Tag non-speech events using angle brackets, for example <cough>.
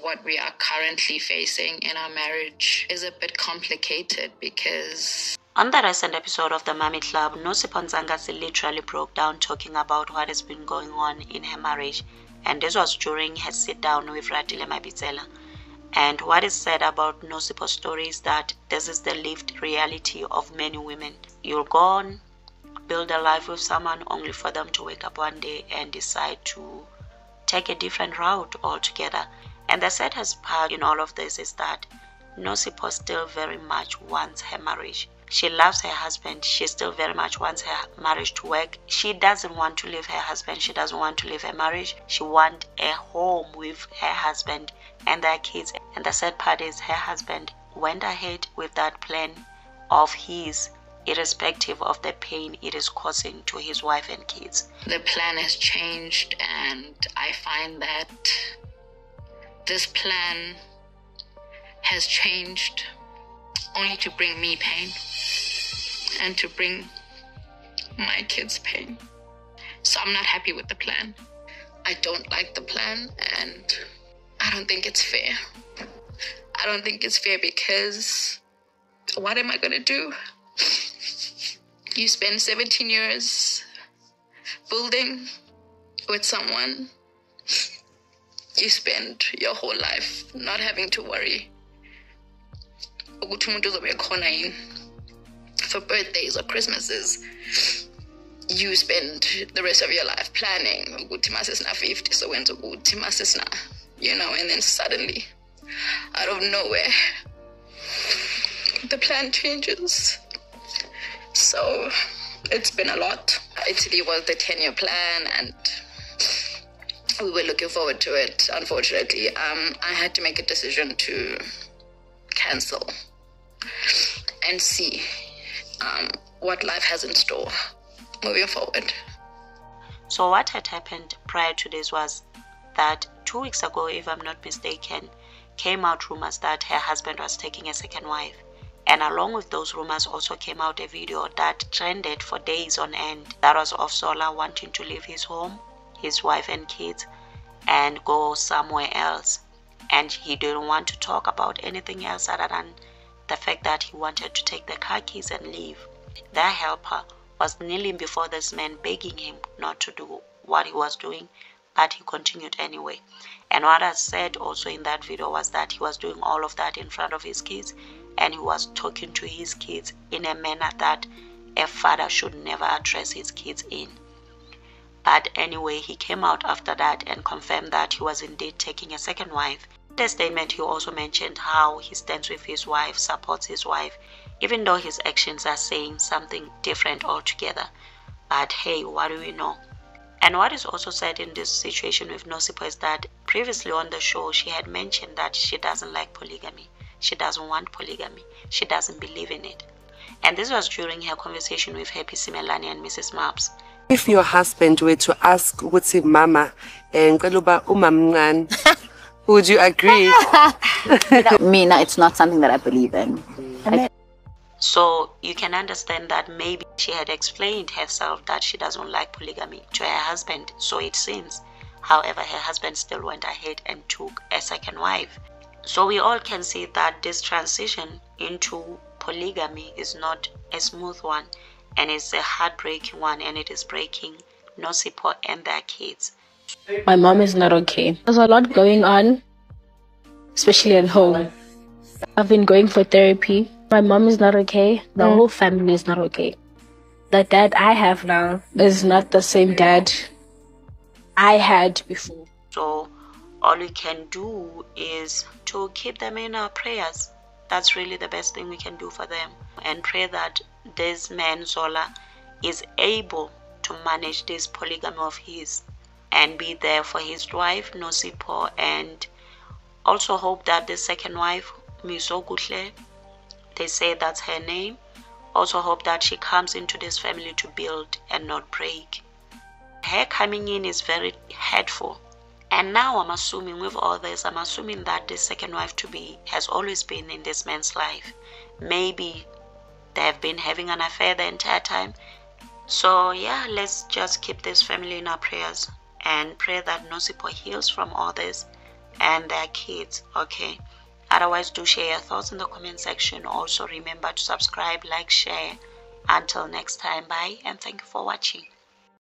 what we are currently facing in our marriage is a bit complicated because on the recent episode of the Mommy Club, Nozipho Ntshangase literally broke down talking about what has been going on in her marriage. And this was during her sit down with Ratile Mabitsela. And what is said about Nozipho's story is that this is the lived reality of many women. You'll go on, build a life with someone only for them to wake up one day and decide to take a different route altogether. And the saddest part in all of this is that Nozipho still very much wants her marriage. She loves her husband. She still very much wants her marriage to work. She doesn't want to leave her husband. She doesn't want to leave her marriage. She wants a home with her husband and their kids. And the sad part is her husband went ahead with that plan of his irrespective of the pain it is causing to his wife and kids. The plan has changed, and I find that this plan has changed only to bring me pain and to bring my kids pain. So I'm not happy with the plan. I don't like the plan and I don't think it's fair. I don't think it's fair because what am I going to do? You spend 17 years building with someone. You spend your whole life not having to worry for birthdays or Christmases, you spend the rest of your life planning ukuthi masesina 50 so you know and then suddenly out of nowhere the plan changes. So it's been a lot. Italy was the 10 year plan and we were looking forward to it unfortunately um, i had to make a decision to cancel and see um, what life has in store moving forward. So, what had happened prior to this was that two weeks ago, if I'm not mistaken, came out rumors that her husband was taking a second wife. And along with those rumors, also came out a video that trended for days on end that was of Zola wanting to leave his home, his wife, and kids and go somewhere else. And he didn't want to talk about anything else other than the fact that he wanted to take the car keys and leave. Their helper was kneeling before this man, begging him not to do what he was doing, but he continued anyway. And what I said also in that video was that he was doing all of that in front of his kids and he was talking to his kids in a manner that a father should never address his kids in. But anyway, he came out after that and confirmed that he was indeed taking a second wife In the statement, he also mentioned how he stands with his wife, supports his wife, even though his actions are saying something different altogether. But hey, what do we know? And what is also said in this situation with Nozipho is that previously on the show, she had mentioned that she doesn't like polygamy. She doesn't want polygamy. She doesn't believe in it. And this was during her conversation with Happy Simelane and Mrs. Mops. If your husband were to ask, ukuthi mama, ngicela uba umamncane <laughs> would you agree? <laughs> Me, no, it's not something that I believe in. So you can understand that maybe she had explained herself that she doesn't like polygamy to her husband, so it seems. However, her husband still went ahead and took a second wife. So we all can see that this transition into polygamy is not a smooth one and it's a heartbreaking one and it is breaking Nozipho and their kids. My mom is not okay. There's a lot going on, especially at home. I've been going for therapy. My mom is not okay. The mm. whole family is not okay. The dad I have now is not the same dad I had before. So, all we can do is to keep them in our prayers. That's really the best thing we can do for them. And pray that this man, Zola, is able to manage this polygamy of his and be there for his wife Nozipho and also hope that the second wife Miso Gutle they say that's her name also hope that she comes into this family to build and not break. Her coming in is very hurtful. And now i'm assuming with all this i'm assuming that this second wife to be has always been in this man's life. Maybe they have been having an affair the entire time so yeah let's just keep this family in our prayers and pray that Nozipho heals from all this and their kids. Okay. Otherwise, do share your thoughts in the comment section. Also, remember to subscribe, like, share. Until next time, bye, and thank you for watching.